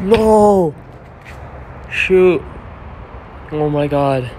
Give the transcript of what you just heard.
No! Shoot. Oh my god.